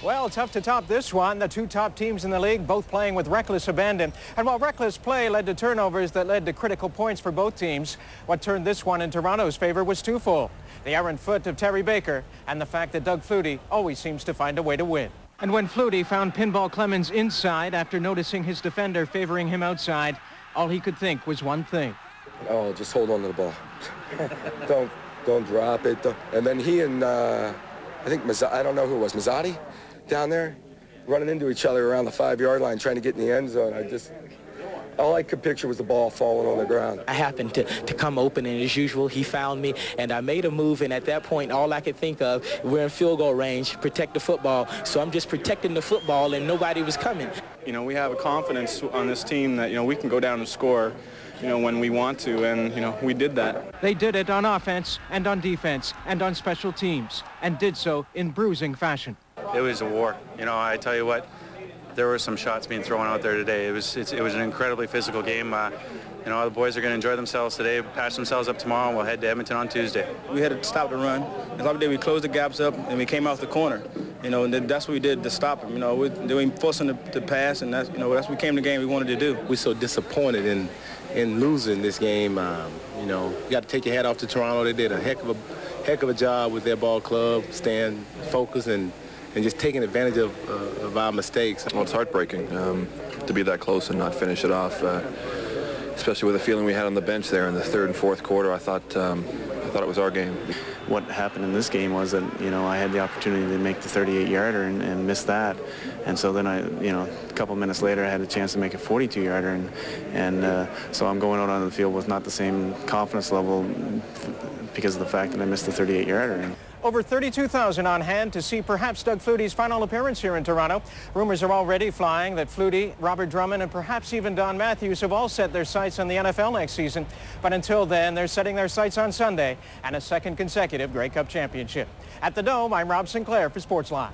Well, tough to top this one. The two top teams in the league both playing with reckless abandon. And while reckless play led to turnovers that led to critical points for both teams, what turned this one in Toronto's favor was twofold. The errant foot of Terry Baker and the fact that Doug Flutie always seems to find a way to win. And when Flutie found Pinball Clemons inside after noticing his defender favoring him outside, all he could think was one thing. Oh, just hold on to the ball. don't don't drop it. Don't. And then he and uh, I think Mazz I don't know who it was, Mazzotti down there running into each other around the five-yard line trying to get in the end zone. I just, all I could picture was the ball falling on the ground. I happened to, to come open, and as usual, he found me, and I made a move, and at that point, all I could think of, we're in field goal range, protect the football. So I'm just protecting the football, and nobody was coming. You know, we have a confidence on this team that, you know, we can go down and score you know, when we want to, and, you know, we did that. They did it on offense and on defense and on special teams, and did so in bruising fashion. It was a war. You know, I tell you what, there were some shots being thrown out there today. It was, it was an incredibly physical game. Uh, you know, the boys are going to enjoy themselves today, patch themselves up tomorrow, and we'll head to Edmonton on Tuesday. We had to stop the run. As all we did, we closed the gaps up, and we came off the corner. You know, and that's what we did to stop them. You know, we, they were forcing the, the pass, and that's, you know, that's what we came to the game we wanted to do. We're so disappointed in in losing this game. Um, you know, you got to take your hat off to Toronto. They did a heck of a heck of a job with their ball club, staying focused and and just taking advantage of, uh, of our mistakes. Well, it's heartbreaking um, to be that close and not finish it off, uh, especially with the feeling we had on the bench there in the third and fourth quarter. I thought um, I thought it was our game. What happened in this game was that, you know, I had the opportunity to make the 38-yarder and, and miss that. And so then I, you know, a couple minutes later I had a chance to make a 42-yarder. And, and uh, so I'm going out on the field with not the same confidence level because of the fact that I missed the 38-yarder. Over 32,000 on hand to see perhaps Doug Flutie's final appearance here in Toronto. Rumors are already flying that Flutie, Robert Drummond, and perhaps even Don Matthews have all set their sights on the NFL next season. But until then, they're setting their sights on Sunday and a second consecutive Grey Cup championship. At the Dome, I'm Rob Sinclair for Sportsline.